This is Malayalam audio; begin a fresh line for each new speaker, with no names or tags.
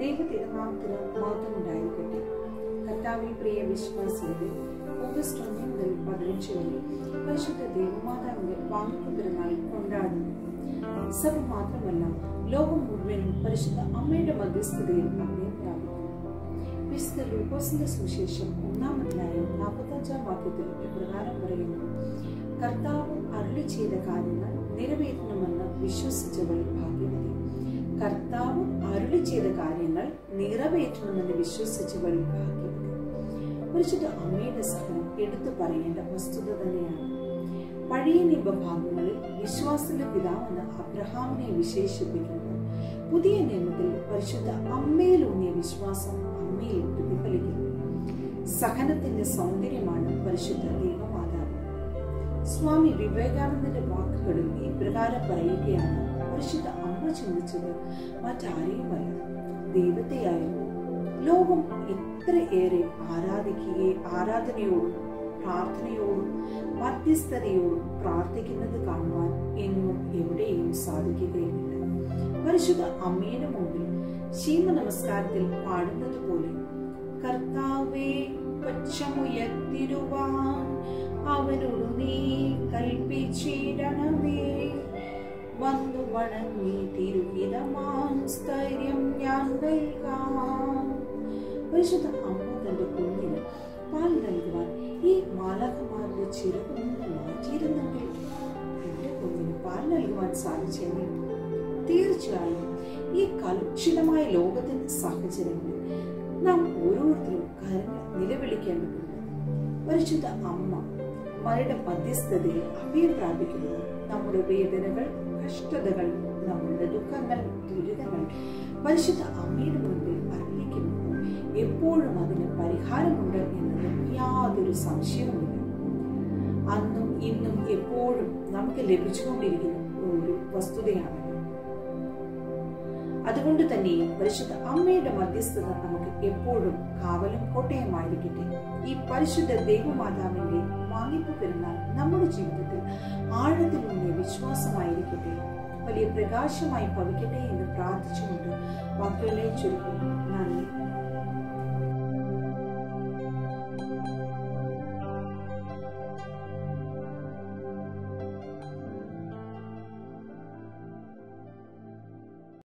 ദൈവ തിരുനാമത്തിന് മഹത്വം ഉണ്ടായിരിക്കട്ടെ കർത്താവിൽ പ്രിയ വിശ്വാസികളെ ഓഗസ്റ്റ് ഒന്ന് മുതൽ പതിനഞ്ച് വരെ പരിശുദ്ധ ദേവമാതാവിന്റെ വാങ്ങിപ്പ് പെരുന്നാൾ കൊണ്ടാടുന്നു. സഭ മാത്രമല്ല ലോകം മുഴുവനും പരിശുദ്ധ അമ്മയുടെ മധ്യസ്ഥതയിൽ അഭയം പ്രാപിക്കുന്നു. വിശുദ്ധ ലൂക്കോസിന്റെ സുവിശേഷം ഒന്നാമതിലായും നാൽപ്പത്തഞ്ചാം വാക്യത്തിൽ ഇപ്രകാരം പറയുന്നു. കർത്താവ് അരുളി ചെയ്ത കാര്യങ്ങൾ നിറവേറ്റണമെന്ന് വിശ്വസിച്ചവൾ ഭാഗ്യവതി. കർത്താവ് ചെയ്ത കാര്യങ്ങൾ നിറവേറ്റണമെന്ന് വിശ്വസിച്ച് ഭാഗ്യവതി. അമ്മയുടെ സഹനം എടുത്തു പറയേണ്ട വസ്തുത തന്നെയാണ്. പഴയ നിയമഭാഗങ്ങളിൽ വിശ്വാസത്തിന്റെ പിതാവെന്ന് അബ്രഹാമിനെ വിശേഷിപ്പിക്കുന്നത് പുതിയ നിയമത്തിൽ പരിശുദ്ധ അമ്മയിലൂന്നിയ വിശ്വാസം അമ്മയിൽ പ്രതിഫലിക്കുന്നു. സഹനത്തിന്റെ സൗന്ദര്യമാണ് പരിശുദ്ധ ദൈവമാതാവ്. സ്വാമി വിവേകാനന്ദന്റെ വാക്കുകളിൽ ഇപ്രകാരം പറയുകയാണ്. പരിശുദ്ധ അമ്മ ചോദിച്ചത് മറ്റാരെയുമല്ല ദൈവത്തെയായിരുന്നു. ലോകം എത്രയേറെ ആരാധിക്കുകയെ ആരാധനയോടും പ്രാർത്ഥനയോടും മധ്യസ്ഥതയോടും പ്രാർത്ഥിക്കുന്നത് കാണുവാൻ എന്നും എവിടെയും സാധിക്കുകയില്ല. പരിശുദ്ധ അമ്മയുടെ മുമ്പിൽ ശീമ നമസ്കാരത്തിൽ പാടുന്നത് പോലെ കർത്താവേ പച്ചമുയർത്തിരുവാൻ അവനോട് നീ കൽപ്പിച്ചിടണമേ. വന്നു വണങ്ങി തിരുവിതമാൻ സ്ഥൈര്യം ഞാൻ നൽകാം. പരിശുദ്ധ അമ്മ തന്റെ കുഞ്ഞിന് പാൽ നൽകുവാൻ ഈ മാലാഖമാരുടെ ചിറകൊന്ന് മാറ്റിയിരുന്നെങ്കിൽ എന്റെ കുഞ്ഞിന് പാൽ നൽകുവാൻ സാധിച്ചെങ്കിൽ തീർച്ചയായും ഈ കലുഷിതമായ ലോകത്തിന്റെ സാഹചര്യങ്ങളിൽ നാം ഓരോരുത്തരും കരഞ്ഞ് നിലവിളിക്കേണ്ടതുണ്ട്. പരിശുദ്ധ അമ്മ മരുടെ മധ്യസ്ഥതയിൽ അഭയം പ്രാപിക്കുന്നു നമ്മുടെ വേദനകൾ കഷ്ടതകൾ നമ്മുടെ ദുഃഖങ്ങൾ ദുരിതങ്ങൾ പരിശുദ്ധ അമ്മയുടെ മുൻപിൽ അർപ്പിക്കുന്നു എപ്പോഴും അതിന് പരിഹാരമുണ്ട് എന്നതിൽ യാതൊരു സംശയവുമില്ല. അന്നും ഇന്നും എപ്പോഴും നമുക്ക് ലഭിച്ചുകൊണ്ടിരിക്കുന്ന ഒരു വസ്തുതയാണ്. അതുകൊണ്ട് തന്നെ പരിശുദ്ധ അമ്മയുടെ മധ്യസ്ഥത നമുക്ക് എപ്പോഴും കാവലും കോട്ടയമായിരിക്കട്ടെ. ഈ പരിശുദ്ധ ദൈവമാതാവിന്റെ വാങ്ങിപ്പ് പെരുന്നാൾ നമ്മുടെ ജീവിതത്തിൽ ആഴത്തിലൂന്നിയ വിശ്വാസമായിരിക്കട്ടെ. വലിയ പ്രകാശമായി ഭവിക്കട്ടെ എന്ന് പ്രാർത്ഥിച്ചുകൊണ്ട് വാക്കുകളെ ചുരുക്കും നന്ദി.